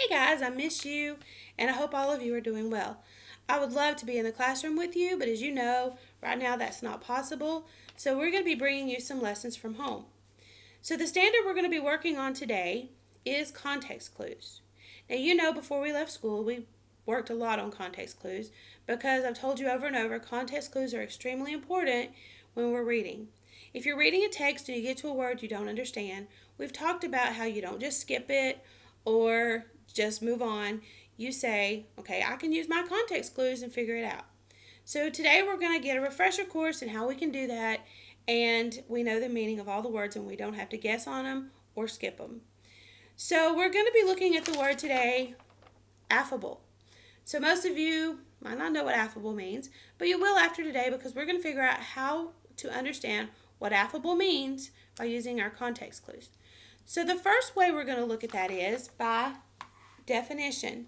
Hey guys, I miss you, and I hope all of you are doing well. I would love to be in the classroom with you, but as you know, right now that's not possible, so we're going to be bringing you some lessons from home. So the standard we're going to be working on today is context clues. Now you know before we left school we worked a lot on context clues because I've told you over and over context clues are extremely important when we're reading. If you're reading a text and you get to a word you don't understand, we've talked about how you don't just skip it or just move on. You say, okay, I can use my context clues and figure it out. So today we're going to get a refresher course in how we can do that and we know the meaning of all the words and we don't have to guess on them or skip them. So we're going to be looking at the word today, affable. So most of you might not know what affable means, but you will after today because we're going to figure out how to understand what affable means by using our context clues. So the first way we're going to look at that is by definition.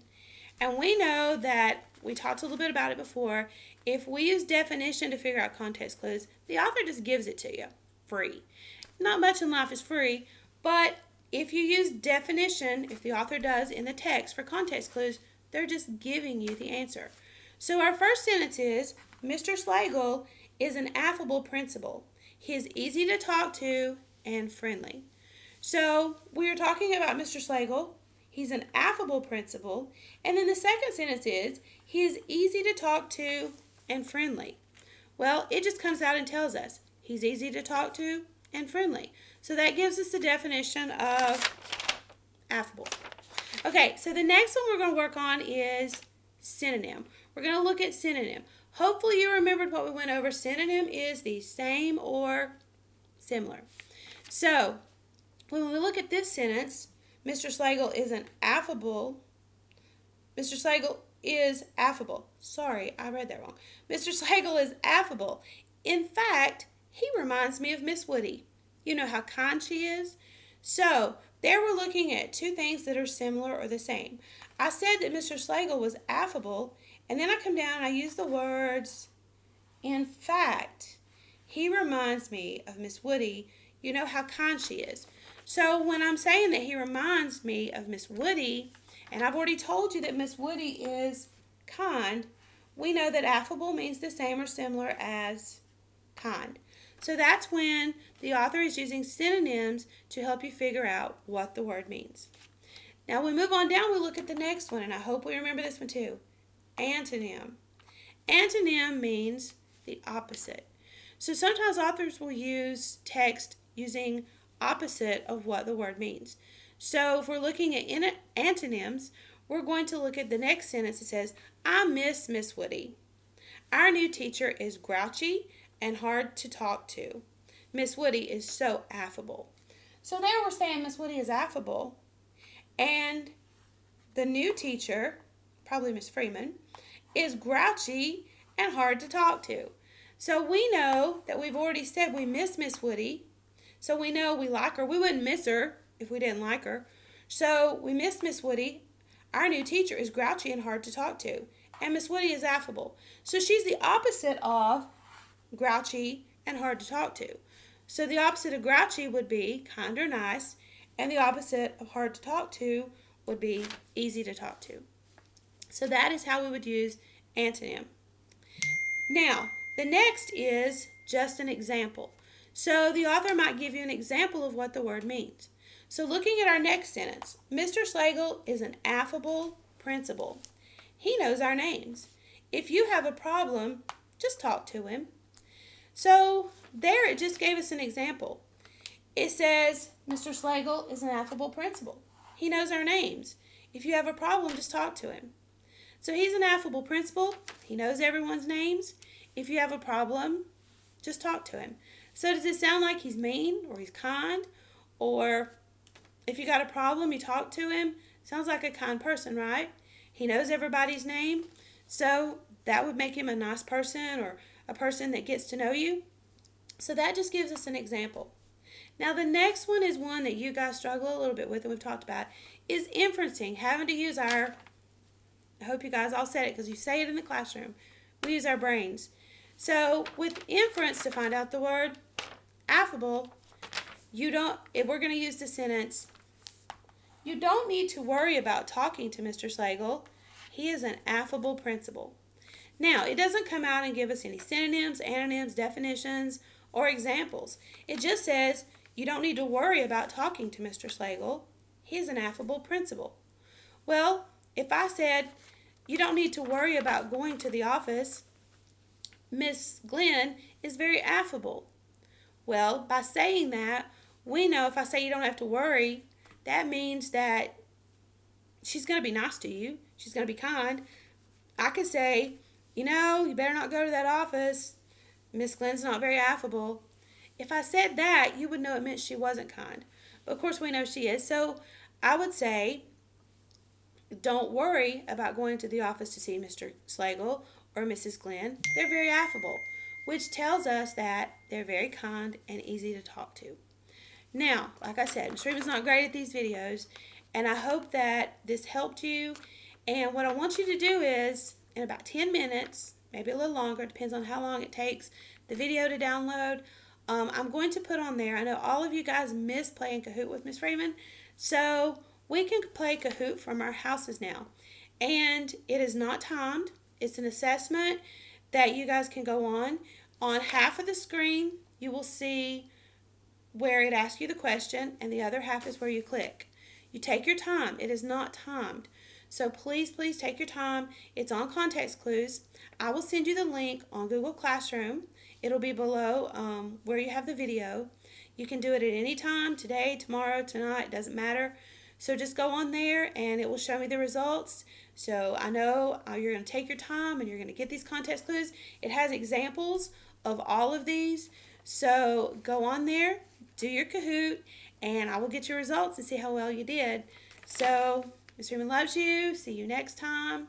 And we know that we talked a little bit about it before. If we use definition to figure out context clues, the author just gives it to you free. Not much in life is free, but if you use definition, if the author does in the text for context clues, they're just giving you the answer. So our first sentence is Mr. Slagle is an affable principal. He is easy to talk to and friendly. So we are talking about Mr. Slagle. He's an affable principal. And then the second sentence is, he is easy to talk to and friendly. Well, it just comes out and tells us he's easy to talk to and friendly. So that gives us the definition of affable. Okay, so the next one we're going to work on is synonym. We're going to look at synonym. Hopefully you remembered what we went over. Synonym is the same or similar. So when we look at this sentence, Mr. Slagle is an affable. Mr. Slagle is affable. Sorry, I read that wrong. Mr. Slagle is affable. In fact, he reminds me of Miss Woody. You know how kind she is? So, there we're looking at two things that are similar or the same. I said that Mr. Slagle was affable, and then I come down and I use the words, in fact, he reminds me of Miss Woody. You know how kind she is. So when I'm saying that he reminds me of Miss Woody, and I've already told you that Miss Woody is kind, we know that affable means the same or similar as kind. So that's when the author is using synonyms to help you figure out what the word means. Now we move on down, we look at the next one, and I hope we remember this one too. Antonym. Antonym means the opposite. So sometimes authors will use text using opposite of what the word means. So if we're looking at antonyms, we're going to look at the next sentence. It says, I miss Miss Woody. Our new teacher is grouchy and hard to talk to. Miss Woody is so affable. So there we're saying Miss Woody is affable. And the new teacher, probably Miss Freeman, is grouchy and hard to talk to. So we know that we've already said we miss Miss Woody so we know we like her. We wouldn't miss her if we didn't like her. So we miss Miss Woody. Our new teacher is grouchy and hard to talk to. And Miss Woody is affable. So she's the opposite of grouchy and hard to talk to. So the opposite of grouchy would be kind or nice. And the opposite of hard to talk to would be easy to talk to. So that is how we would use antonym. Now, the next is just an example. So the author might give you an example of what the word means. So looking at our next sentence, Mr. Slagle is an affable principal. He knows our names. If you have a problem, just talk to him. So there it just gave us an example. It says Mr. Slagle is an affable principal. He knows our names. If you have a problem, just talk to him. So he's an affable principal. He knows everyone's names. If you have a problem, just talk to him. So does it sound like he's mean or he's kind? Or if you got a problem, you talk to him? Sounds like a kind person, right? He knows everybody's name. So that would make him a nice person or a person that gets to know you. So that just gives us an example. Now the next one is one that you guys struggle a little bit with and we've talked about is inferencing, having to use our I hope you guys all said it because you say it in the classroom. We use our brains. So with inference to find out the word affable, you don't, if we're going to use the sentence, You don't need to worry about talking to Mr. Slagle. He is an affable principal. Now, it doesn't come out and give us any synonyms, antonyms, definitions, or examples. It just says you don't need to worry about talking to Mr. Slagle. He's an affable principal. Well, if I said you don't need to worry about going to the office, Miss Glenn is very affable. Well, by saying that, we know if I say you don't have to worry, that means that she's going to be nice to you. She's going to be kind. I could say, you know, you better not go to that office. Miss Glenn's not very affable. If I said that, you would know it meant she wasn't kind. But of course, we know she is. So I would say, don't worry about going to the office to see Mr. Slagle or Mrs. Glenn. They're very affable, which tells us that they're very kind and easy to talk to. Now, like I said, Ms. Freeman's not great at these videos, and I hope that this helped you. And what I want you to do is, in about 10 minutes, maybe a little longer, depends on how long it takes the video to download, um, I'm going to put on there. I know all of you guys miss playing Kahoot with Miss Freeman, so we can play Kahoot from our houses now. And it is not timed. It's an assessment that you guys can go on. On half of the screen, you will see where it asks you the question, and the other half is where you click. You take your time. It is not timed. So please, please take your time. It's on context clues. I will send you the link on Google Classroom. It'll be below um, where you have the video. You can do it at any time, today, tomorrow, tonight, doesn't matter. So just go on there and it will show me the results. So I know uh, you're going to take your time and you're going to get these context clues. It has examples of all of these. So go on there, do your Kahoot, and I will get your results and see how well you did. So, Miss Freeman loves you. See you next time.